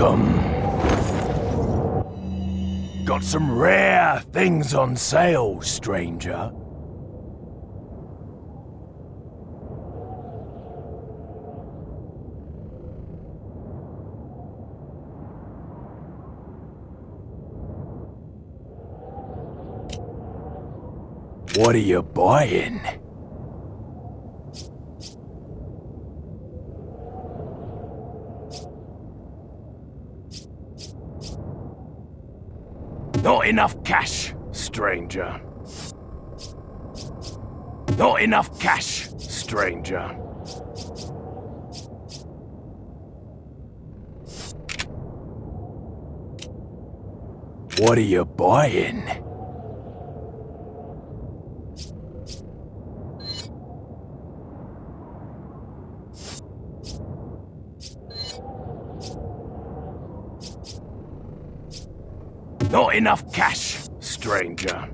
Welcome. Got some rare things on sale, stranger. What are you buying? Enough cash, stranger. Not enough cash, stranger. What are you buying? Not enough cash, stranger.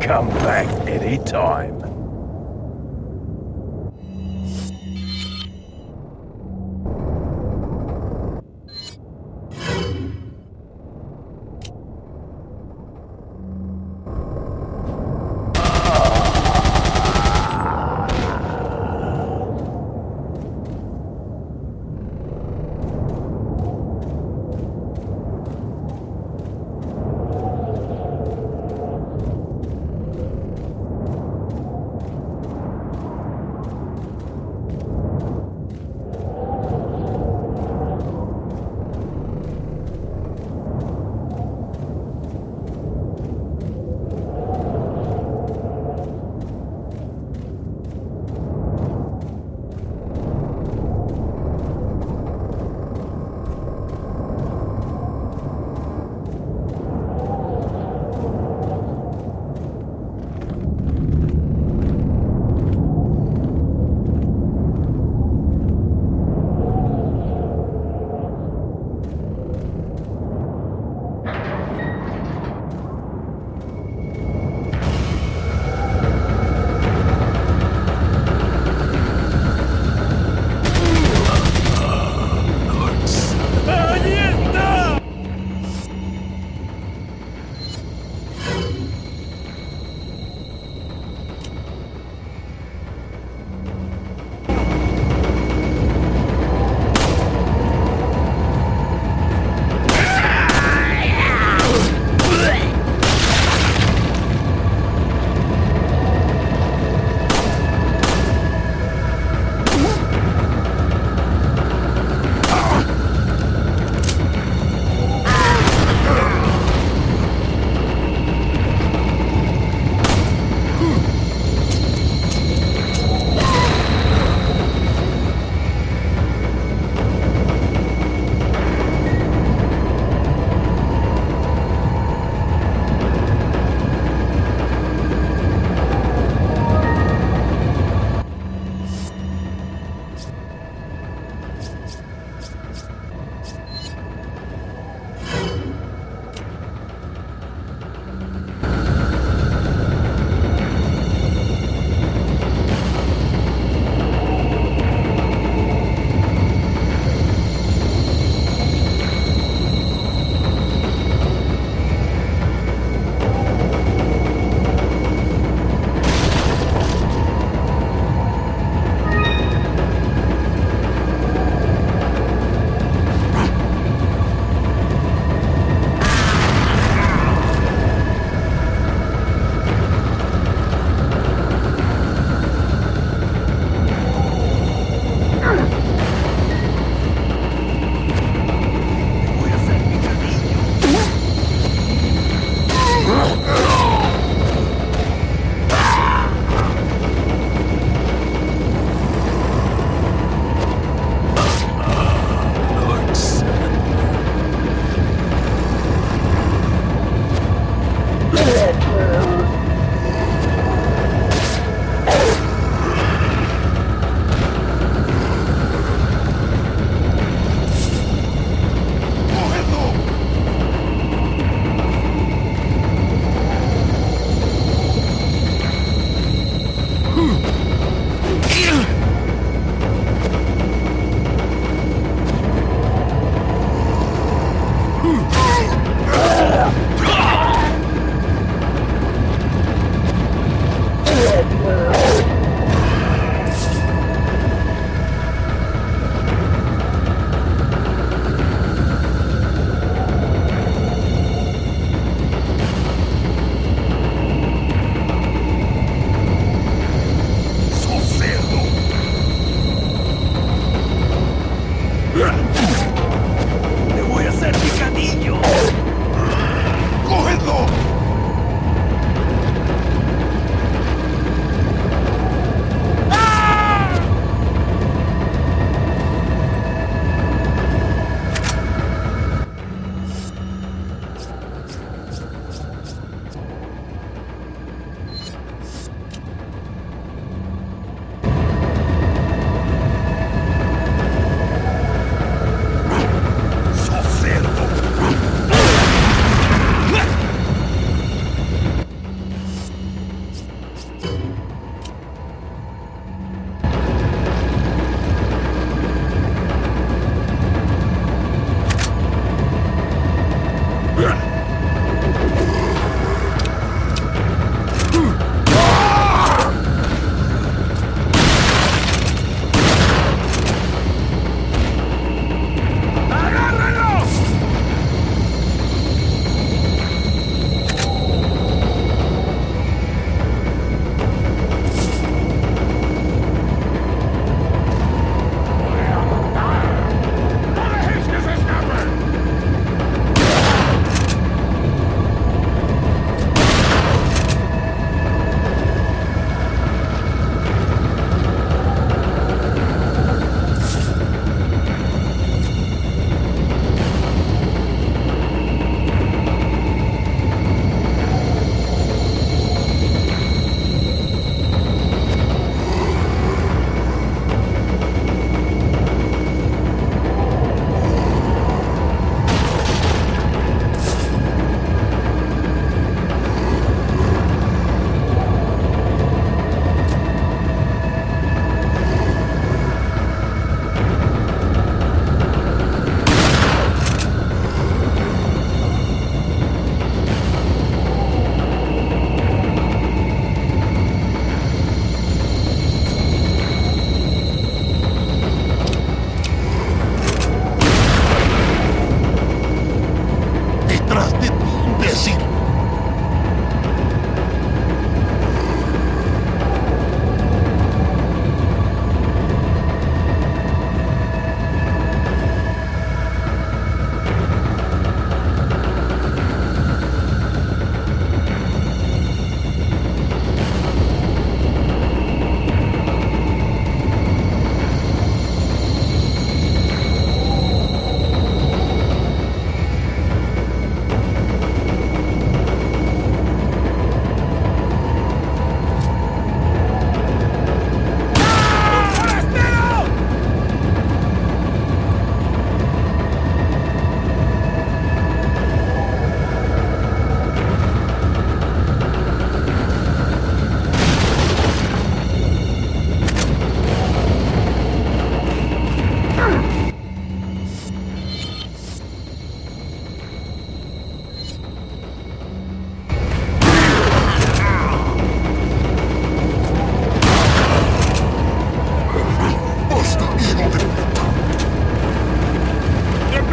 Come back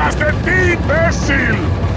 Las de ti, imbécil!